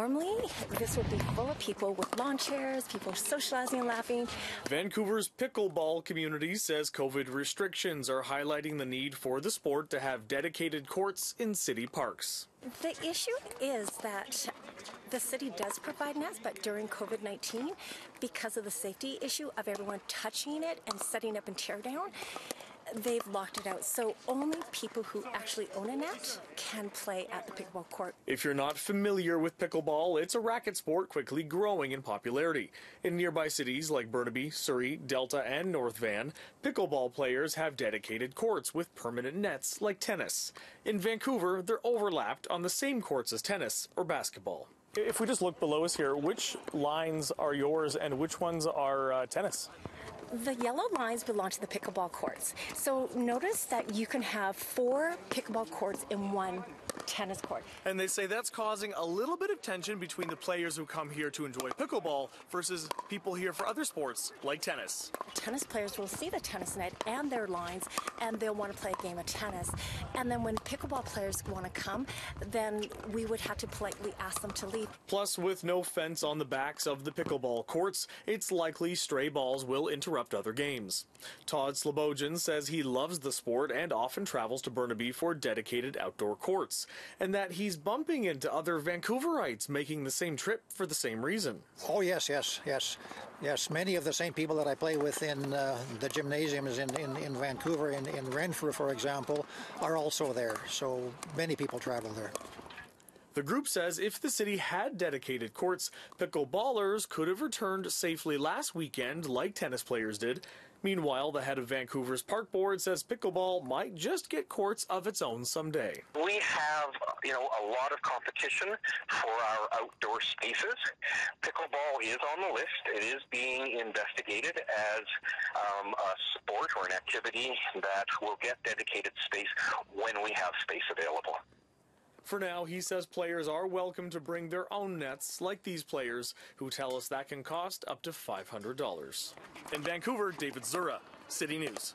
Normally, this would be full of people with lawn chairs, people socializing and laughing. Vancouver's pickleball community says COVID restrictions are highlighting the need for the sport to have dedicated courts in city parks. The issue is that the city does provide nets, but during COVID 19, because of the safety issue of everyone touching it and setting up and tear down, they've locked it out. So only people who actually own a net can play at the pickleball court. If you're not familiar with pickleball, it's a racket sport quickly growing in popularity. In nearby cities like Burnaby, Surrey, Delta, and North Van, pickleball players have dedicated courts with permanent nets like tennis. In Vancouver, they're overlapped on the same courts as tennis or basketball. If we just look below us here, which lines are yours and which ones are uh, tennis? The yellow lines belong to the pickleball courts. So notice that you can have four pickleball courts in one tennis court. And they say that's causing a little bit of tension between the players who come here to enjoy pickleball versus people here for other sports like tennis. Tennis players will see the tennis net and their lines and they'll want to play a game of tennis. And then when pickleball players want to come, then we would have to politely ask them to leave. Plus, with no fence on the backs of the pickleball courts, it's likely stray balls will interrupt other games. Todd Slobogin says he loves the sport and often travels to Burnaby for dedicated outdoor courts and that he's bumping into other Vancouverites making the same trip for the same reason. Oh, yes, yes, yes. Yes, many of the same people that I play with in uh, the gymnasiums in, in, in Vancouver, in, in Renfrew, for example, are also there. So many people travel there. The group says if the city had dedicated courts, pickleballers could have returned safely last weekend like tennis players did. Meanwhile, the head of Vancouver's park board says pickleball might just get courts of its own someday. We have, you know, a lot of competition for our outdoor spaces. Pickleball is on the list. It is being investigated as um, a sport or an activity that will get dedicated space when we have space available. For now, he says players are welcome to bring their own nets, like these players, who tell us that can cost up to $500. In Vancouver, David Zura, City News.